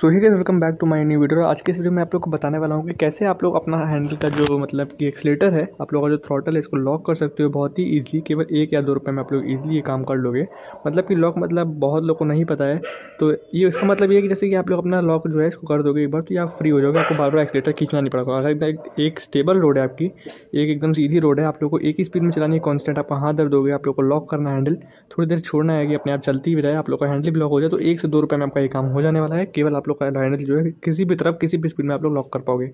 So hi guys welcome back to my new video आज के इस वीडियो में आप लोग को बताने वाला हूँ कि कैसे आप लोग अपना हैंडल का जो मतलब कि एक्सलेटर है, आप लोगों का जो थ्रॉटल है, इसको लॉक कर सकते हो बहुत ही ईजिली केवल एक या दो रुपये में आप लोग ईजिली ये काम कर लोगे। मतलब कि लॉक मतलब बहुत लोग को नहीं पता है। तो ये इसका मतलब ये है कि जैसे कि आप लोग अपना लॉक जो है, इसको कर दोगे एक बार तो आप फ्री हो जाओगे, आपको बार बार एक्सलेटर खींचना नहीं पड़ेगा। अगर एक स्टेबल रोड है आपकी, एक एकदम सीधी रोड है, आप लोग को एक ही स्पीड में चलानी है कॉन्स्टेंट आप हाथ दर्द दोगे, आप लोग को लॉक करना हैंडल थोड़ी देर छोड़ना है कि अपने आप चलती भी रहे, आप लोग का हैंडल भी लॉक हो जाए तो एक से दो रुपये में आपका ये काम हो जाने वाला है। केवल आप लोग का हैंडल जो है, किसी भी तरफ़, किसी भी स्पीड में आप लोग लॉक कर पाओगे।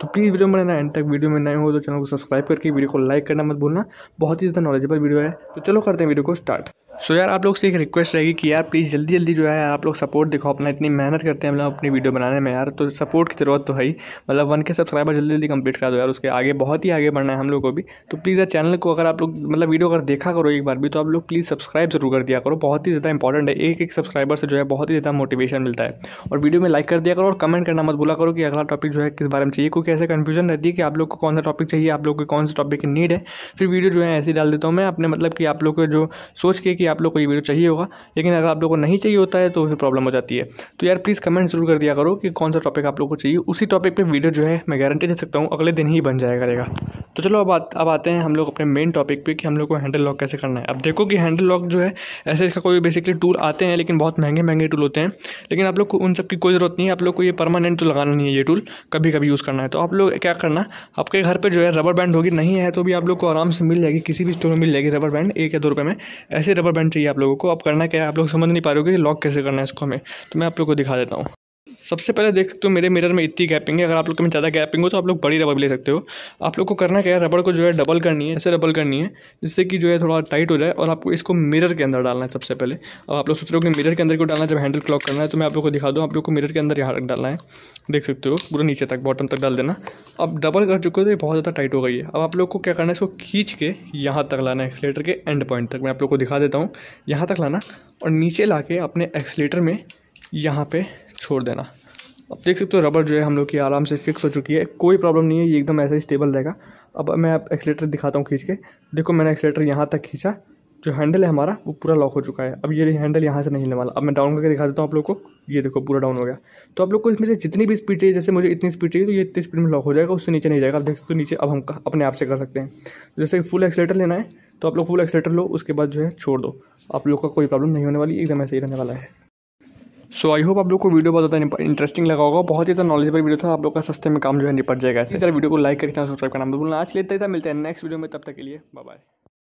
तो प्लीज़ वीडियो में एंड तक वीडियो में नए हो तो चैनल को सब्सक्राइब करके वीडियो को लाइक करना मत भूलना। बहुत ही ज़्यादा नॉलेजेबल वीडियो है। तो चलो करते हैं वीडियो को स्टार्ट सो यार, आप लोग से एक रिक्वेस्ट रहेगी कि यार प्लीज़ जल्दी जल्दी जो है, आप लोग सपोर्ट दिखाओ, अपना इतनी मेहनत करते हैं हम लोग अपनी वीडियो बनाने में यार तो सपोर्ट की ज़रूरत तो है ही। मतलब वन के सब्सक्राइबर जल्दी जल्दी कंप्लीट कर दो यार, उसके आगे बहुत ही आगे बढ़ना है हम लोग को भी। तो प्लीज़ यार चैनल को अगर आप लोग मतलब वीडियो अगर देखा करो एक बार भी तो आप लोग प्लीज़ सब्सक्राइब ज़रूर कर दिया करो। बहुत ही ज़्यादा इंपॉर्टेंट है, एक एक सब्सक्राइबर से जो है बहुत ही ज़्यादा मोटिवेशन मिलता है। और वीडियो में लाइक कर दिया करो और कमेंट करना मत बोला करो कि अगला टॉपिक जो है किस बारे में चाहिए, क्योंकि ऐसे कन्फ्यूज़न रहती है कि आप लोग को कौन सा टॉपिक चाहिए, आप लोग को कौन सा टॉपिक की नीड है। फिर वीडियो जो है ऐसे डाल देता हूँ मैं, अपने मतलब कि आप लोग को जो सोच के कि आप लोग को ये वीडियो चाहिए होगा, लेकिन अगर आप लोग को नहीं चाहिए होता है तो फिर प्रॉब्लम हो जाती है। तो यार प्लीज़ कमेंट ज़रूर कर दिया करो कि कौन सा टॉपिक आप लोग को चाहिए। उसी टॉपिक पे वीडियो जो है, मैं गारंटी दे सकता हूँ, अगले दिन ही बन जाया करेगा। तो चलो अब अब आते हैं हम लोग अपने मेन टॉपिक पे कि हम लोग को हैंडल लॉक कैसे करना है। अब देखो कि हैंडल लॉक जो है, ऐसे इसका कोई बेसिकली टूल आते हैं, लेकिन बहुत महँगे महँगे टूल होते हैं। लेकिन आप लोग को उन सब की कोई ज़रूरत नहीं है, आप लोग को ये परमानेंट तो लगाना नहीं है ये टूल कभी कभी यूज़ करना है। तो आप लोग क्या करना, आपके घर पर जो है रबर बैंड होगी, नहीं है तो भी आप लोग को आराम से मिल जाएगी, किसी भी स्टोर में मिल जाएगी रबर बैंड एक या दो रुपये में। ऐसे रबर चाहिए आप लोगों को, अब करना क्या है? आप लोग समझ नहीं पा रहे हो कि लॉक कैसे करना है इसको हमें। तो मैं आप लोग को दिखा देता हूँ। सबसे पहले देख सकते हो, मेरे मिरर में इतनी गैपिंग है। अगर आप लोग में ज़्यादा गैपिंग हो तो आप लोग बड़ी रबर ले सकते हो। आप लोग को करना क्या है रबड़ को जो है डबल करनी है, ऐसे डबल करनी है, जिससे कि जो है थोड़ा टाइट हो जाए और आपको इसको मिरर के अंदर डालना है सबसे पहले। अब आप लोग सोच रहे हो कि मिरर के अंदर को डालना है? जब हैंडल क्लॉक करना है तो मैं आप लोग को दिखा दूँ, आप लोग को मिरर के अंदर यहाँ तक डालना है। देख सकते हो, पूरा नीचे तक बॉटम तक डाल देना। अब डबल कर चुके हो तो ये बहुत ज़्यादा टाइट हो गई है। अब आप लोग को क्या करना है, इसको खींच के यहाँ तक लाना है एक्सलेटर के एंड पॉइंट तक। मैं आप लोग को दिखा देता हूँ, यहाँ तक लाना। और नीचे ला के अपने एक्सलेटर में यहाँ पे छोड़ देना। अब देख सकते हो रबर जो है हम लोग की आराम से फिक्स हो चुकी है। कोई प्रॉब्लम नहीं है, ये एकदम ऐसा ही स्टेबल रहेगा। अब मैं आप एक्सलेटर दिखाता हूँ खींच के। देखो मैंने एक्सलेटर यहाँ तक खींचा। जो हैंडल है हमारा, वो पूरा लॉक हो चुका है। अब ये हैंडल यहाँ से नहीं वाला। अब मैं डाउन करके दिखा देता हूँ आप लोग को। ये देखो, पूरा डाउन हो गया। तो आप लोग को इसमें से जितनी भी स्पीड चाहिए, जैसे मुझे इतनी स्पीड चाहिए तो ये इतनी स्पीड में लॉक हो जाएगा। उससे नीचे नहीं जाएगा। आप देख सकते हो नीचे अब हम अपने आप से कर सकते हैं। जैसे फुल एक्सलेटर लेना है तो आप लोग फुल एक्सलेटर लो, उसके बाद जो है छोड़ दो। आप लोग का कोई प्रॉब्लम नहीं होने वाली, एकदम ऐसे ही रहने वाला है। सो आई होप आप लोग को वीडियो बहुत ज़्यादा इंटरेस्टिंग लगा होगा। बहुत ही ज़्यादा नॉलेजेबल वीडियो था। आप लोग का सस्ते में काम जो है निपट जाएगा इसी तरह वीडियो को लाइक करके सब्सक्राइब करना बोलना आज लेते हैं मिलते हैं नेक्स्ट वीडियो में। तब तक के लिए बाय